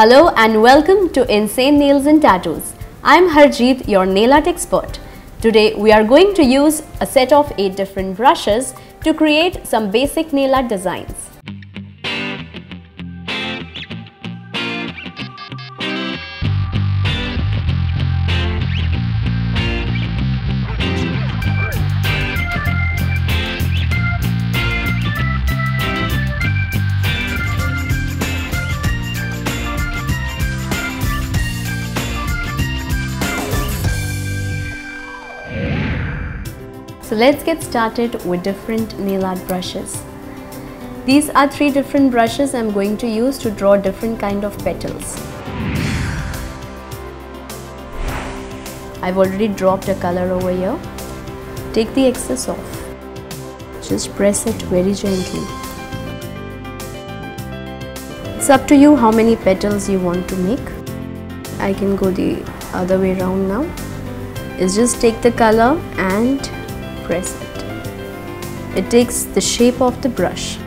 Hello and welcome to Insane Nails and Tattoos. I'm Harjeet, your nail art expert. Today we are going to use a set of 8 different brushes to create some basic nail art designs. So let's get started with different nail art brushes. These are three different brushes I'm going to use to draw different kind of petals. I've already dropped a color over here. Take the excess off. Just press it very gently. It's up to you how many petals you want to make. I can go the other way around now. Is just take the color and press it. It takes the shape of the brush.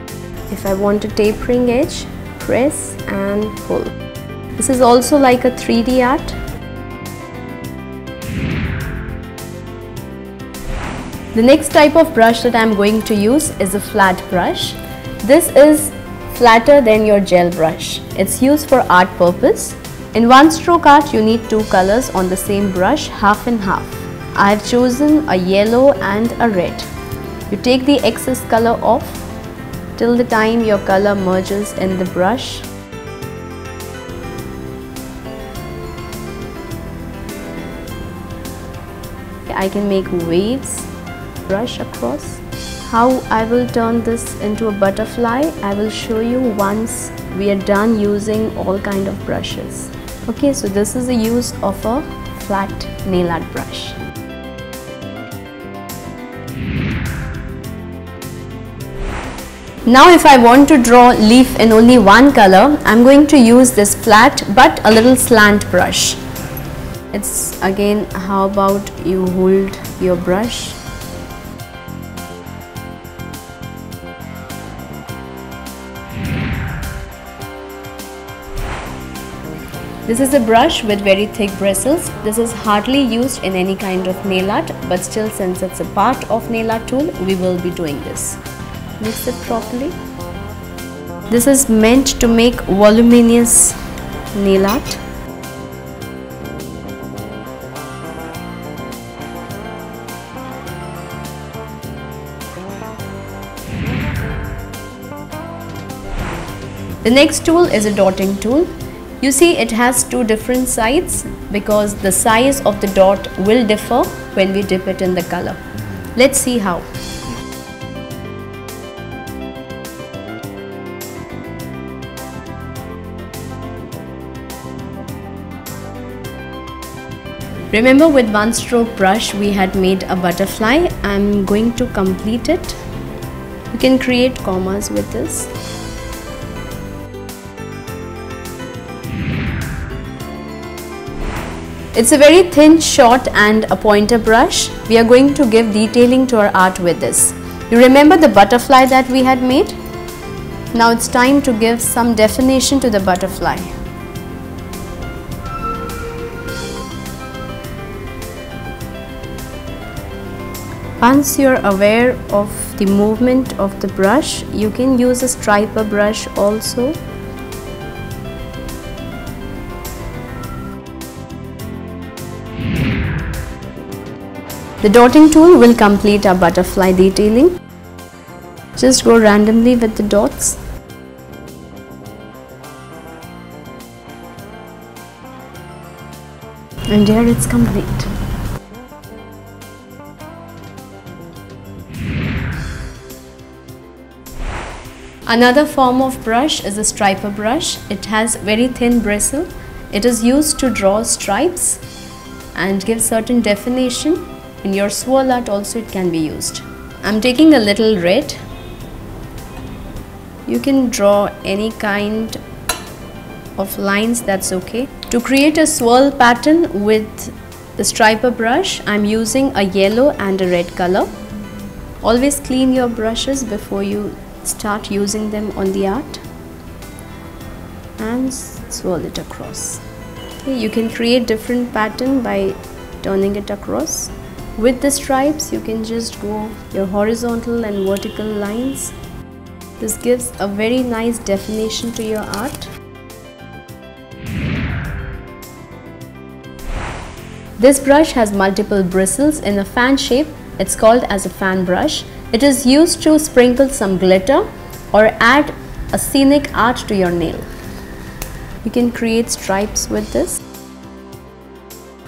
If I want a tapering edge, press and pull. This is also like a 3D art. The next type of brush that I am going to use is a flat brush. This is flatter than your gel brush. It's used for art purpose. In one stroke art, you need two colors on the same brush, half and half. I have chosen a yellow and a red. You take the excess color off till the time your color merges in the brush. I can make waves, brush across. How I will turn this into a butterfly, I will show you once we are done using all kind of brushes. Okay, so this is the use of a flat nail art brush. Now if I want to draw leaf in only one color, I'm going to use this flat but a little slant brush. It's again how about you hold your brush This is a brush with very thick bristles. This is hardly used in any kind of nail art but still since it's a part of nail art tool, we will be doing this mix it properly. This is meant to make voluminous nail art. The next tool is a dotting tool. You see it has two different sides because the size of the dot will differ when we dip it in the color. Let's see how. Remember with one stroke brush we had made a butterfly. I'm going to complete it. You can create commas with this. It's a very thin short and a pointer brush. We are going to give detailing to our art with this. You remember the butterfly that we had made? Now it's time to give some definition to the butterfly. Once you're aware of the movement of the brush, you can use a striper brush also. The dotting tool will complete our butterfly detailing. Just go randomly with the dots. And here it's complete. Another form of brush is a striper brush. It has very thin bristle. It is used to draw stripes and give certain definition. In your swirl art also it can be used. I'm taking a little red. You can draw any kind of lines that's okay. To create a swirl pattern with the striper brush, I'm using a yellow and a red color. Always clean your brushes before you start using them on the art and swirl it across. Okay, you can create different pattern by turning it across. With the stripes, you can just go your horizontal and vertical lines. This gives a very nice definition to your art. This brush has multiple bristles in a fan shape. It's called as a fan brush. It is used to sprinkle some glitter or add a scenic art to your nail. You can create stripes with this.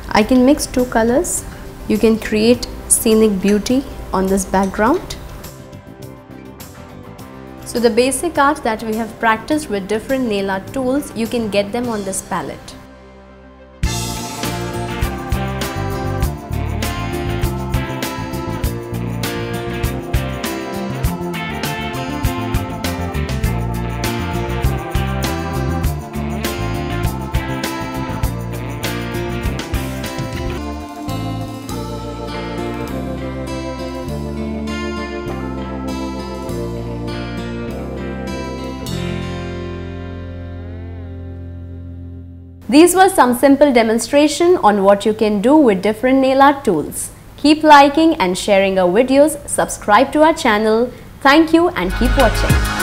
I can mix two colors. You can create scenic beauty on this background. So the basic art that we have practiced with different nail art tools, you can get them on this palette. These were some simple demonstration on what you can do with different nail art tools. Keep liking and sharing our videos, subscribe to our channel. Thank you and keep watching.